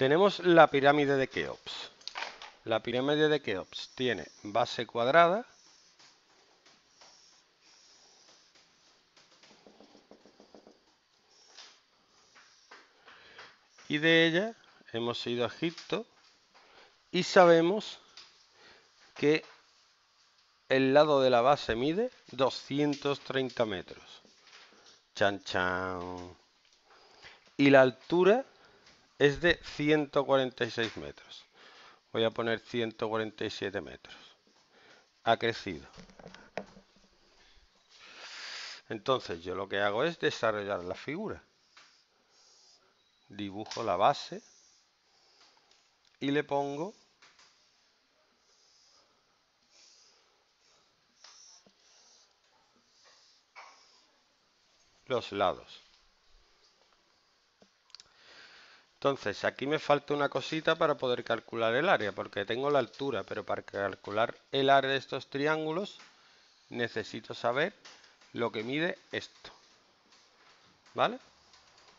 Tenemos la pirámide de Keops. La pirámide de Keops tiene base cuadrada, y de ella hemos ido a Egipto y sabemos que el lado de la base mide 230 metros. Chan chan. Y la altura es de 146 metros. Voy a poner 147 metros. Ha crecido. Entonces yo lo que hago es desarrollar la figura. Dibujo la base y le pongo los lados. Entonces, aquí me falta una cosita para poder calcular el área, porque tengo la altura, pero para calcular el área de estos triángulos necesito saber lo que mide esto. ¿Vale?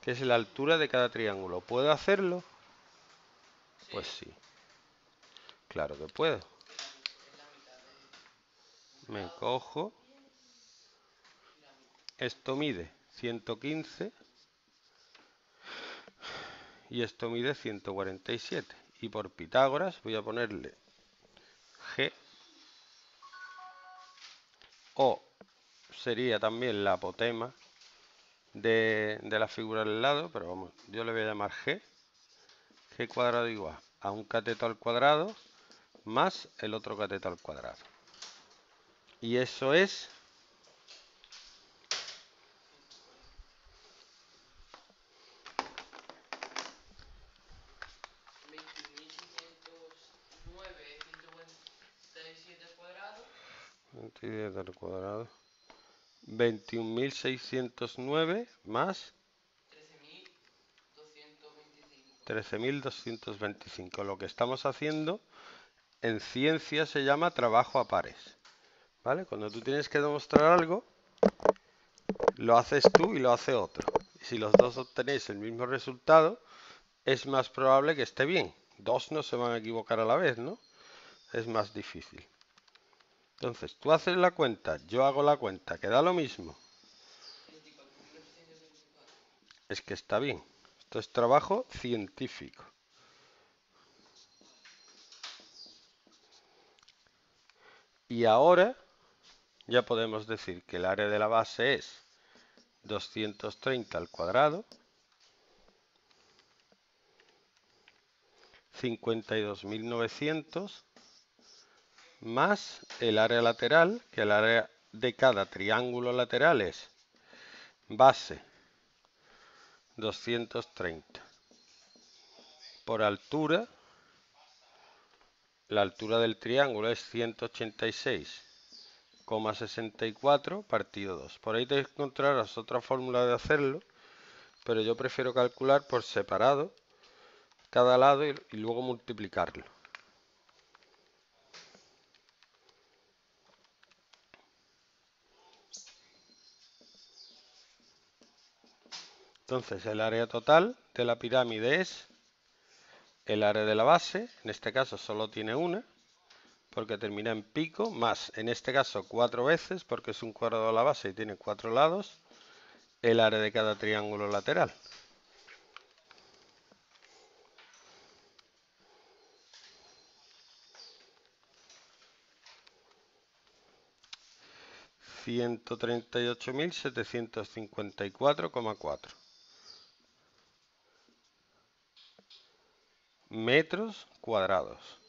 Que es la altura de cada triángulo. ¿Puedo hacerlo? Pues sí. Claro que puedo. Me cojo. Esto mide 115 y esto mide 147. Y por Pitágoras voy a ponerle G o sería también la apotema de, de, la figura del lado, pero vamos, yo le voy a llamar G, G cuadrado igual a un cateto al cuadrado más el otro cateto al cuadrado. Y eso es al cuadrado 21.609 más 13.225. Lo que estamos haciendo en ciencia se llama trabajo a pares. ¿Vale? Cuando tú tienes que demostrar algo, lo haces tú y lo hace otro. Si los dos obtenéis el mismo resultado, es más probable que esté bien. Dos no se van a equivocar a la vez, ¿no? Es más difícil. Entonces, tú haces la cuenta, yo hago la cuenta, que da lo mismo. Es que está bien. Esto es trabajo científico. Y ahora ya podemos decir que el área de la base es 230 al cuadrado, 52.900 más el área lateral, que el área de cada triángulo lateral es base 230 por altura la altura del triángulo es 186,64 partido 2 por ahí te encontrarás otra fórmula de hacerlo pero yo prefiero calcular por separado cada lado y luego multiplicarlo Entonces el área total de la pirámide es el área de la base, en este caso solo tiene una, porque termina en pico, más en este caso cuatro veces, porque es un cuadrado de la base y tiene cuatro lados, el área de cada triángulo lateral. cuatro. Metros cuadrados.